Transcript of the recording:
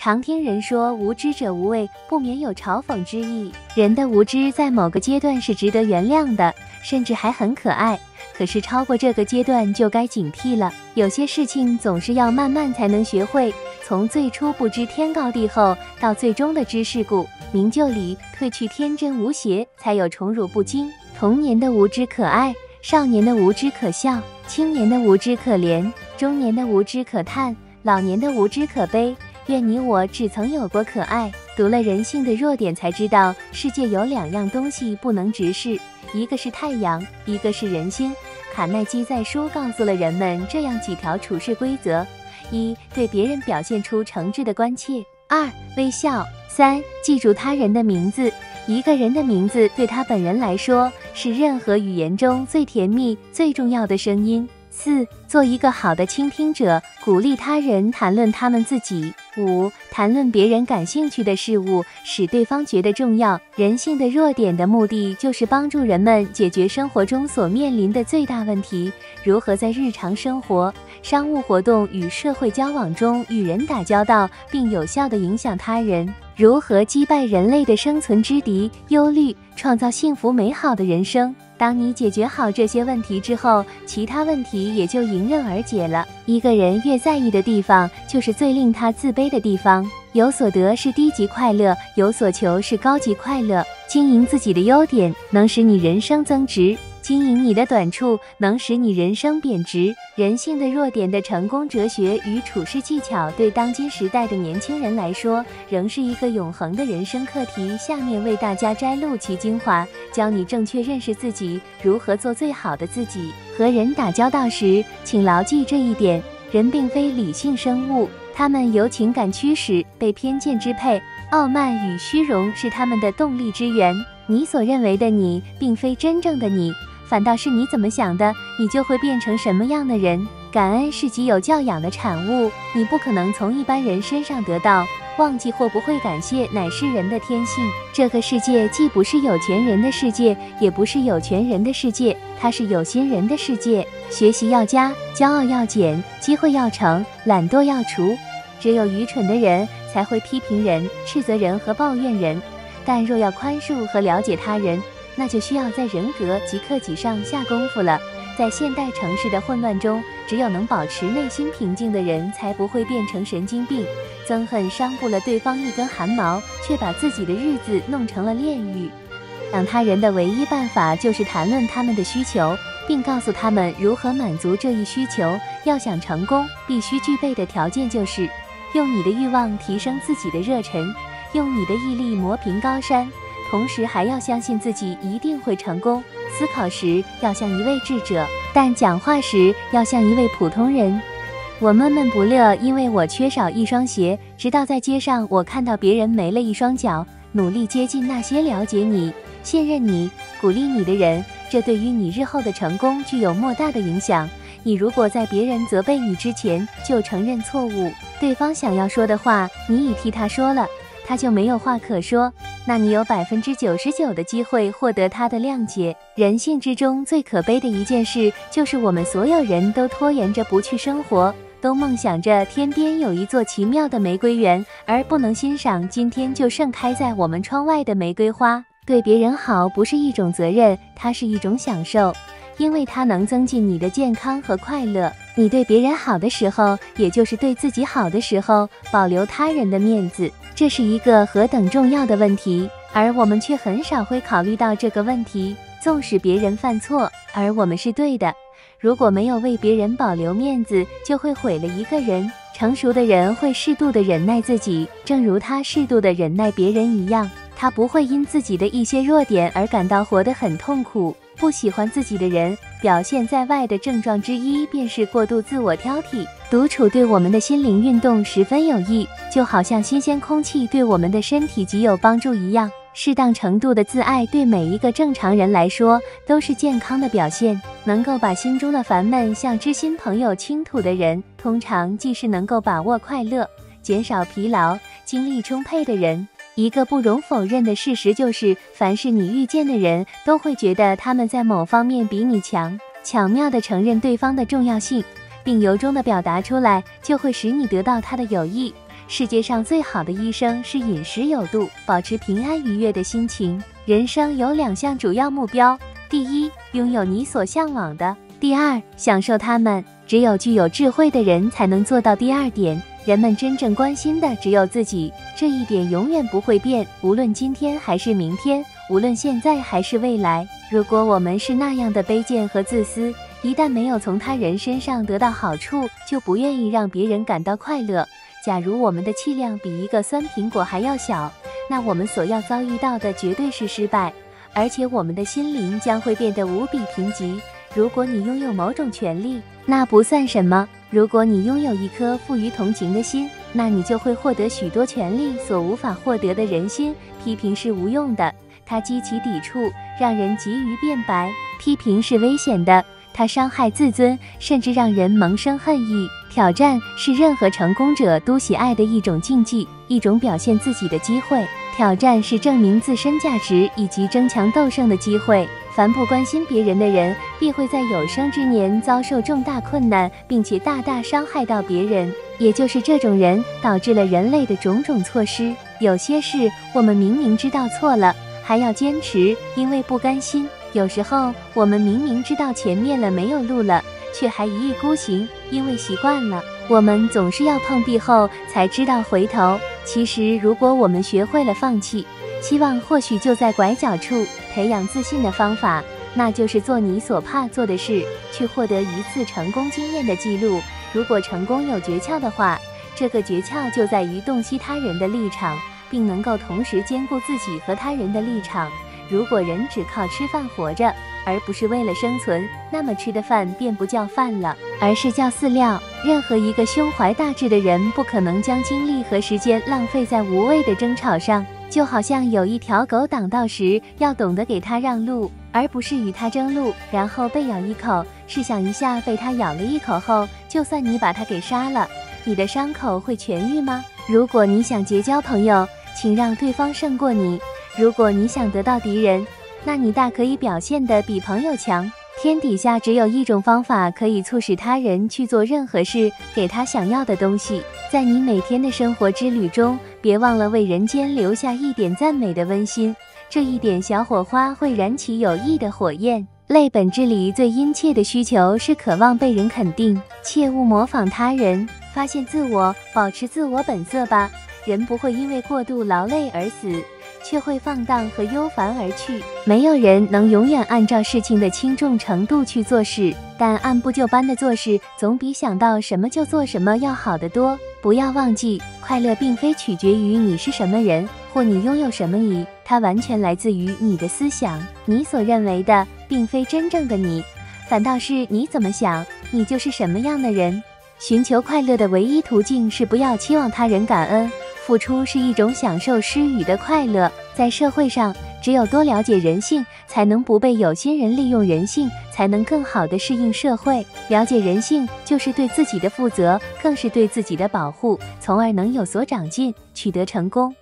常听人说无知者无畏，不免有嘲讽之意。人的无知在某个阶段是值得原谅的，甚至还很可爱。可是超过这个阶段就该警惕了。有些事情总是要慢慢才能学会，从最初不知天高地厚，到最终的知世故明就里，褪去天真无邪，才有宠辱不惊。童年的无知可爱，少年的无知可笑，青年的无知可怜，中年的无知可叹，老年的无知可悲。愿你我只曾有过可爱。读了人性的弱点，才知道世界有两样东西不能直视，一个是太阳，一个是人心。卡耐基在书告诉了人们这样几条处事规则：一、对别人表现出诚挚的关切；二、微笑；三、记住他人的名字。一个人的名字对他本人来说，是任何语言中最甜蜜、最重要的声音。四，做一个好的倾听者，鼓励他人谈论他们自己。五，谈论别人感兴趣的事物，使对方觉得重要。人性的弱点的目的，就是帮助人们解决生活中所面临的最大问题：如何在日常生活、商务活动与社会交往中与人打交道，并有效地影响他人。如何击败人类的生存之敌——忧虑，创造幸福美好的人生？当你解决好这些问题之后，其他问题也就迎刃而解了。一个人越在意的地方，就是最令他自卑的地方。有所得是低级快乐，有所求是高级快乐。经营自己的优点，能使你人生增值。经营你的短处，能使你人生贬值。人性的弱点的成功哲学与处事技巧，对当今时代的年轻人来说，仍是一个永恒的人生课题。下面为大家摘录其精华，教你正确认识自己，如何做最好的自己。和人打交道时，请牢记这一点：人并非理性生物，他们由情感驱使，被偏见支配，傲慢与虚荣是他们的动力之源。你所认为的你，并非真正的你。反倒是你怎么想的，你就会变成什么样的人。感恩是极有教养的产物，你不可能从一般人身上得到。忘记或不会感谢，乃是人的天性。这个世界既不是有钱人的世界，也不是有权人的世界，它是有心人的世界。学习要加，骄傲要减，机会要成，懒惰要除。只有愚蠢的人才会批评人、斥责人和抱怨人，但若要宽恕和了解他人。那就需要在人格及克己上下功夫了。在现代城市的混乱中，只有能保持内心平静的人，才不会变成神经病。憎恨伤不了对方一根汗毛，却把自己的日子弄成了炼狱。养他人的唯一办法，就是谈论他们的需求，并告诉他们如何满足这一需求。要想成功，必须具备的条件就是：用你的欲望提升自己的热忱，用你的毅力磨平高山。同时还要相信自己一定会成功。思考时要像一位智者，但讲话时要像一位普通人。我闷闷不乐，因为我缺少一双鞋。直到在街上，我看到别人没了一双脚，努力接近那些了解你、信任你、鼓励你的人。这对于你日后的成功具有莫大的影响。你如果在别人责备你之前就承认错误，对方想要说的话你已替他说了，他就没有话可说。那你有百分之九十九的机会获得他的谅解。人性之中最可悲的一件事，就是我们所有人都拖延着不去生活，都梦想着天边有一座奇妙的玫瑰园，而不能欣赏今天就盛开在我们窗外的玫瑰花。对别人好不是一种责任，它是一种享受，因为它能增进你的健康和快乐。你对别人好的时候，也就是对自己好的时候，保留他人的面子。这是一个何等重要的问题，而我们却很少会考虑到这个问题。纵使别人犯错，而我们是对的，如果没有为别人保留面子，就会毁了一个人。成熟的人会适度的忍耐自己，正如他适度的忍耐别人一样。他不会因自己的一些弱点而感到活得很痛苦。不喜欢自己的人，表现在外的症状之一便是过度自我挑剔。独处对我们的心灵运动十分有益，就好像新鲜空气对我们的身体极有帮助一样。适当程度的自爱对每一个正常人来说都是健康的表现。能够把心中的烦闷向知心朋友倾吐的人，通常既是能够把握快乐、减少疲劳、精力充沛的人。一个不容否认的事实就是，凡是你遇见的人，都会觉得他们在某方面比你强。巧妙地承认对方的重要性，并由衷地表达出来，就会使你得到他的友谊，世界上最好的医生是饮食有度，保持平安愉悦的心情。人生有两项主要目标：第一，拥有你所向往的；第二，享受他们。只有具有智慧的人才能做到第二点。人们真正关心的只有自己，这一点永远不会变，无论今天还是明天，无论现在还是未来。如果我们是那样的卑贱和自私，一旦没有从他人身上得到好处，就不愿意让别人感到快乐。假如我们的气量比一个酸苹果还要小，那我们所要遭遇到的绝对是失败，而且我们的心灵将会变得无比贫瘠。如果你拥有某种权利，那不算什么。如果你拥有一颗富于同情的心，那你就会获得许多权利所无法获得的人心。批评是无用的，它激起抵触，让人急于辩白。批评是危险的，它伤害自尊，甚至让人萌生恨意。挑战是任何成功者都喜爱的一种竞技，一种表现自己的机会。挑战是证明自身价值以及争强斗胜的机会。凡不关心别人的人，必会在有生之年遭受重大困难，并且大大伤害到别人。也就是这种人，导致了人类的种种错失。有些事，我们明明知道错了，还要坚持，因为不甘心；有时候，我们明明知道前面了没有路了，却还一意孤行，因为习惯了。我们总是要碰壁后才知道回头。其实，如果我们学会了放弃，希望或许就在拐角处。培养自信的方法，那就是做你所怕做的事，去获得一次成功经验的记录。如果成功有诀窍的话，这个诀窍就在于洞悉他人的立场，并能够同时兼顾自己和他人的立场。如果人只靠吃饭活着，而不是为了生存，那么吃的饭便不叫饭了，而是叫饲料。任何一个胸怀大志的人，不可能将精力和时间浪费在无谓的争吵上。就好像有一条狗挡道时，要懂得给它让路，而不是与它争路，然后被咬一口。试想一下，被它咬了一口后，就算你把它给杀了，你的伤口会痊愈吗？如果你想结交朋友，请让对方胜过你；如果你想得到敌人，那你大可以表现得比朋友强。天底下只有一种方法可以促使他人去做任何事，给他想要的东西。在你每天的生活之旅中，别忘了为人间留下一点赞美的温馨。这一点小火花会燃起有益的火焰。类本质里最殷切的需求是渴望被人肯定，切勿模仿他人，发现自我，保持自我本色吧。人不会因为过度劳累而死。却会放荡和忧烦而去。没有人能永远按照事情的轻重程度去做事，但按部就班的做事总比想到什么就做什么要好得多。不要忘记，快乐并非取决于你是什么人或你拥有什么你，它完全来自于你的思想。你所认为的，并非真正的你，反倒是你怎么想，你就是什么样的人。寻求快乐的唯一途径是不要期望他人感恩。付出是一种享受施予的快乐。在社会上，只有多了解人性，才能不被有心人利用人性，才能更好的适应社会。了解人性，就是对自己的负责，更是对自己的保护，从而能有所长进，取得成功。